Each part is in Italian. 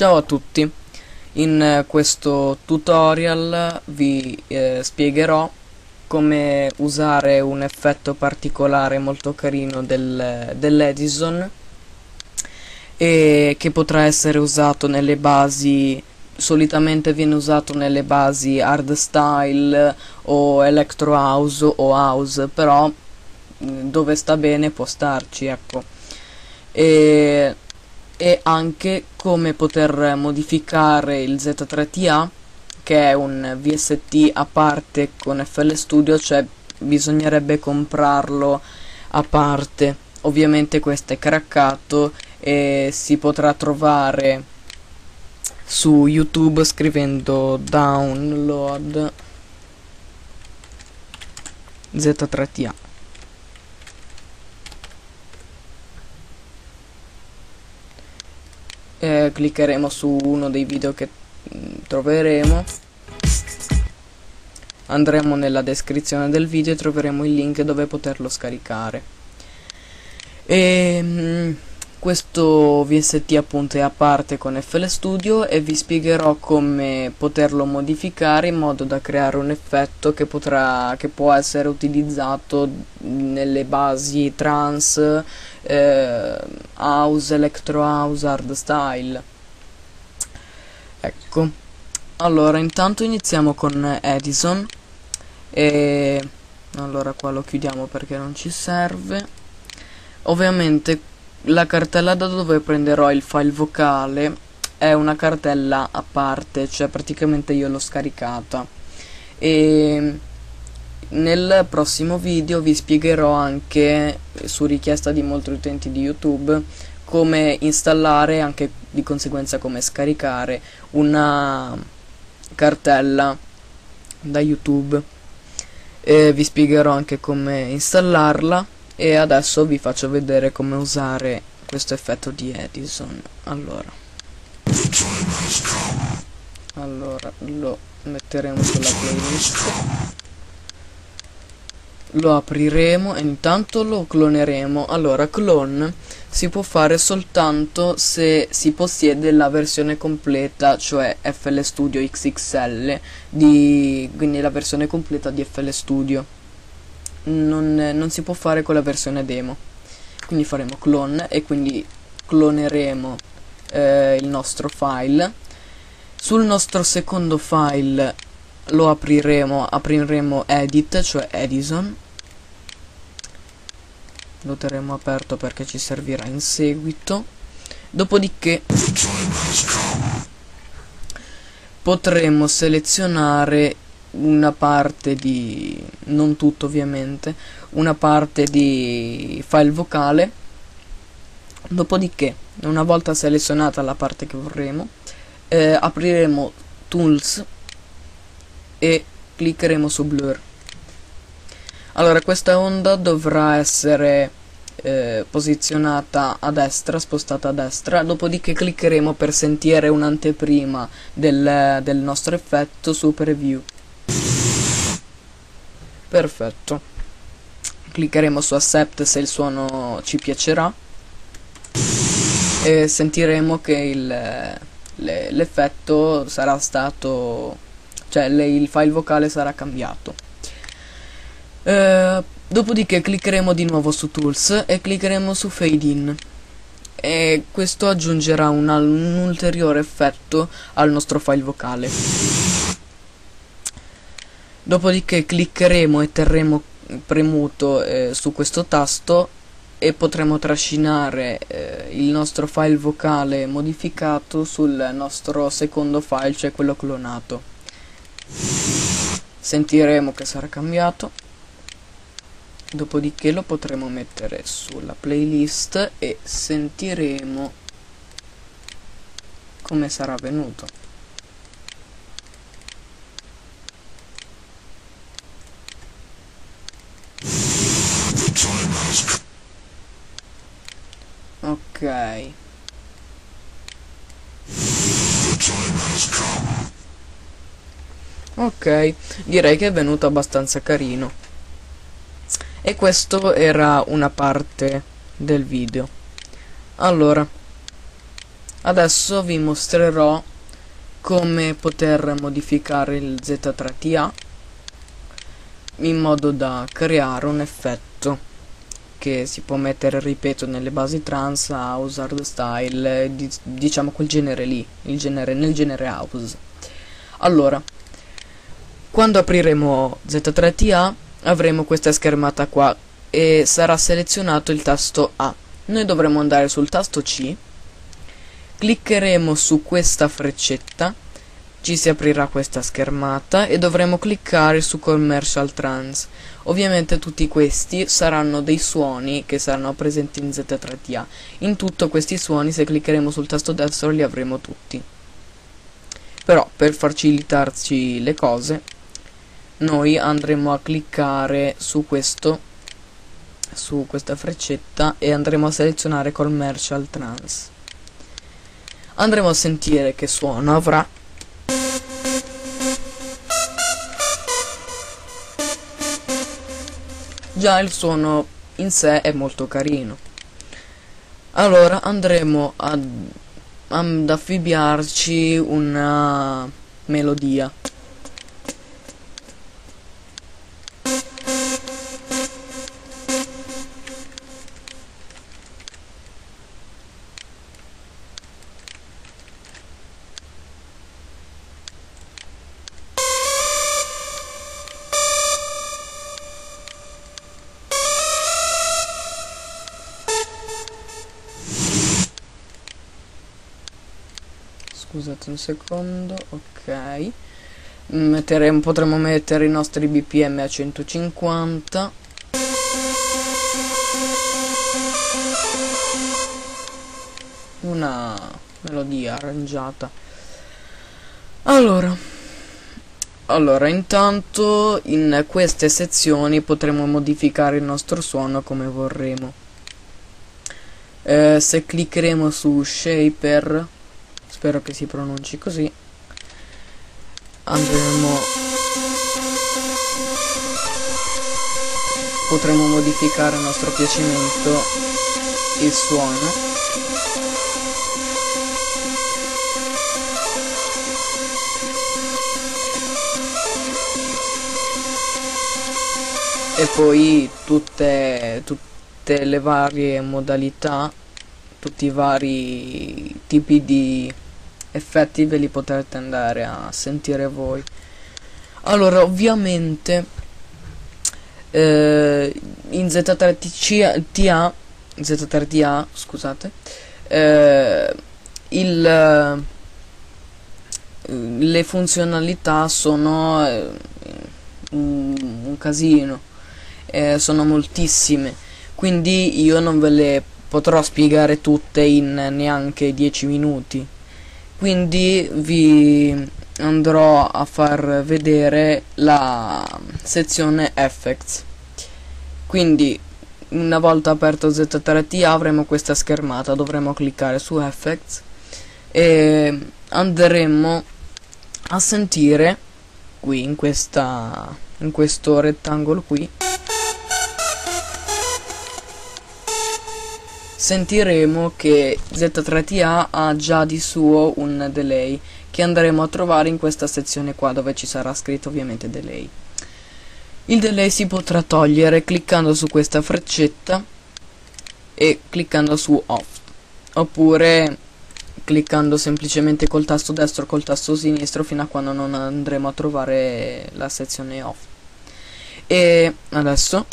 Ciao a tutti, in eh, questo tutorial vi eh, spiegherò come usare un effetto particolare molto carino del, dell'Edison e che potrà essere usato nelle basi solitamente viene usato nelle basi hardstyle o electro house o house però mm, dove sta bene può starci ecco. E e anche come poter modificare il Z3TA che è un VST a parte con FL Studio cioè bisognerebbe comprarlo a parte. Ovviamente questo è craccato e si potrà trovare su YouTube scrivendo download Z3TA eh, cliccheremo su uno dei video che mm, troveremo. Andremo nella descrizione del video e troveremo il link dove poterlo scaricare. E mh, mm, questo VST appunto è a parte con FL Studio e vi spiegherò come poterlo modificare in modo da creare un effetto che, potrà, che può essere utilizzato nelle basi trance, eh, house, electro house, hardstyle. Ecco, allora intanto iniziamo con Edison e allora qua lo chiudiamo perché non ci serve. Ovviamente la cartella da dove prenderò il file vocale è una cartella a parte, cioè praticamente io l'ho scaricata. E nel prossimo video vi spiegherò anche, su richiesta di molti utenti di YouTube, come installare, anche di conseguenza come scaricare, una cartella da YouTube. E vi spiegherò anche come installarla e adesso vi faccio vedere come usare questo effetto di Edison. Allora. Allora lo metteremo sulla playlist lo apriremo e intanto lo cloneremo. Allora clone si può fare soltanto se si possiede la versione completa cioè FL Studio XXL di, quindi la versione completa di FL Studio. Non, non si può fare con la versione demo. Quindi faremo clone e quindi cloneremo eh, il nostro file. Sul nostro secondo file lo apriremo apriremo edit cioè edison. Lo terremo aperto perché ci servirà in seguito. Dopodiché potremo selezionare una parte di non tutto ovviamente una parte di file vocale. Dopodiché una volta selezionata la parte che vorremmo eh, apriremo tools e cliccheremo su blur. Allora questa onda dovrà essere eh, posizionata a destra, spostata a destra, dopodiché cliccheremo per sentire un'anteprima del, del nostro effetto su preview. Perfetto. Cliccheremo su accept se il suono ci piacerà. E sentiremo che l'effetto sarà stato cioè le, il file vocale sarà cambiato. Eh, dopodiché cliccheremo di nuovo su tools e cliccheremo su fade in. E questo aggiungerà un, un ulteriore effetto al nostro file vocale. Dopodiché cliccheremo e terremo premuto eh, su questo tasto e potremo trascinare eh, il nostro file vocale modificato sul nostro secondo file, cioè quello clonato. Sentiremo che sarà cambiato. Dopodiché lo potremo mettere sulla playlist e sentiremo come sarà venuto. Ok. Ok, direi che è venuto abbastanza carino. E questo era una parte del video. Allora, adesso vi mostrerò come poter modificare il Z3TA in modo da creare un effetto che si può mettere, ripeto, nelle basi trans, house, hard style, di, diciamo quel genere lì, genere, nel genere house. Allora, quando apriremo Z3TA avremo questa schermata qua e sarà selezionato il tasto A. Noi dovremo andare sul tasto C, cliccheremo su questa freccetta, ci si aprirà questa schermata e dovremo cliccare su Commercial Trans. Ovviamente tutti questi saranno dei suoni che saranno presenti in Z3TA. In tutto questi suoni se cliccheremo sul tasto destro li avremo tutti. Però per facilitarci le cose noi andremo a cliccare su questo su questa freccetta e andremo a selezionare commercial trans. Andremo a sentire che suono avrà. Già il suono in sé è molto carino. Allora andremo ad, ad affibbiarci una melodia scusate un secondo ok. Metteremo, potremo mettere i nostri bpm a 150 una melodia arrangiata. Allora allora intanto in queste sezioni potremo modificare il nostro suono come vorremo. Eh, se cliccheremo su shaper spero che si pronunci così. Andremo potremo modificare a nostro piacimento il suono. E poi tutte, tutte le varie modalità tutti i vari tipi di effetti ve li potrete andare a sentire voi. Allora ovviamente eh, in Z3TA Z3TA scusate eh, il, eh, le funzionalità sono eh, un, un, casino eh, sono moltissime. Quindi io non ve le potrò spiegare tutte in neanche 10 minuti quindi vi andrò a far vedere la sezione effects. Quindi una volta aperto Z3T avremo questa schermata. Dovremo cliccare su effects e andremo a sentire qui in questa in questo rettangolo qui sentiremo che Z3TA ha già di suo un delay che andremo a trovare in questa sezione qua dove ci sarà scritto ovviamente delay. Il delay si potrà togliere cliccando su questa freccetta e cliccando su off oppure cliccando semplicemente col tasto destro o col tasto sinistro fino a quando non andremo a trovare la sezione off e adesso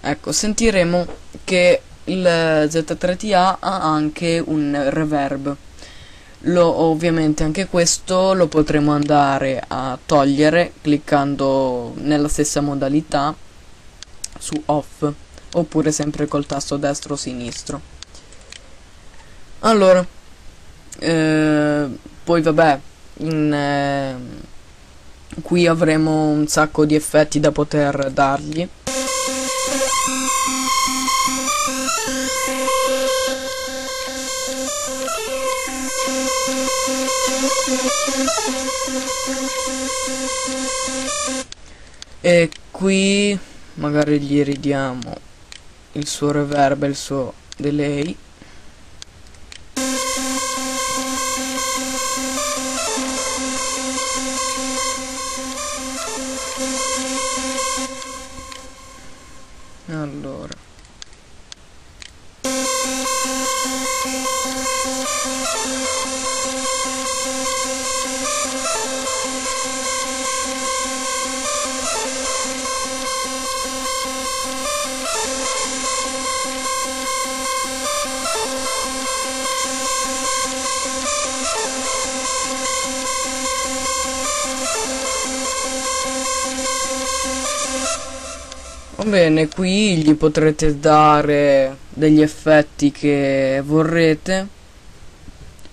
ecco sentiremo che il Z3TA ha anche un reverb. Lo, ovviamente anche questo lo potremo andare a togliere cliccando nella stessa modalità su off oppure sempre col tasto destro o sinistro. Allora eh, poi vabbè in, eh, qui avremo un sacco di effetti da poter dargli E qui magari gli ridiamo il suo reverb e il suo delay. Allora. Bene qui gli potrete dare degli effetti che vorrete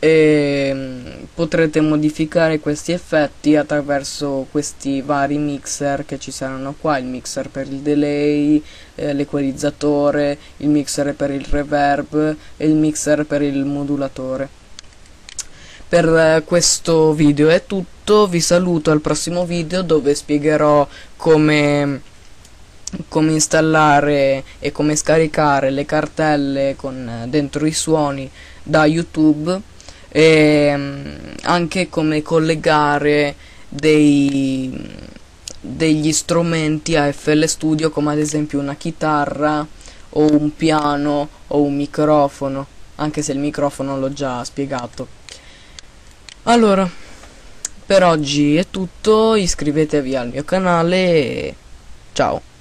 e mm, potrete modificare questi effetti attraverso questi vari mixer che ci saranno qua. Il mixer per il delay eh, l'equalizzatore il mixer per il reverb e il mixer per il modulatore. Per eh, questo video è tutto vi saluto al prossimo video dove spiegherò come come installare e come scaricare le cartelle con eh, dentro i suoni da youtube e mm, anche come collegare dei, degli strumenti a FL Studio come ad esempio una chitarra o un piano o un microfono anche se il microfono l'ho già spiegato. Allora per oggi è tutto iscrivetevi al mio canale e ciao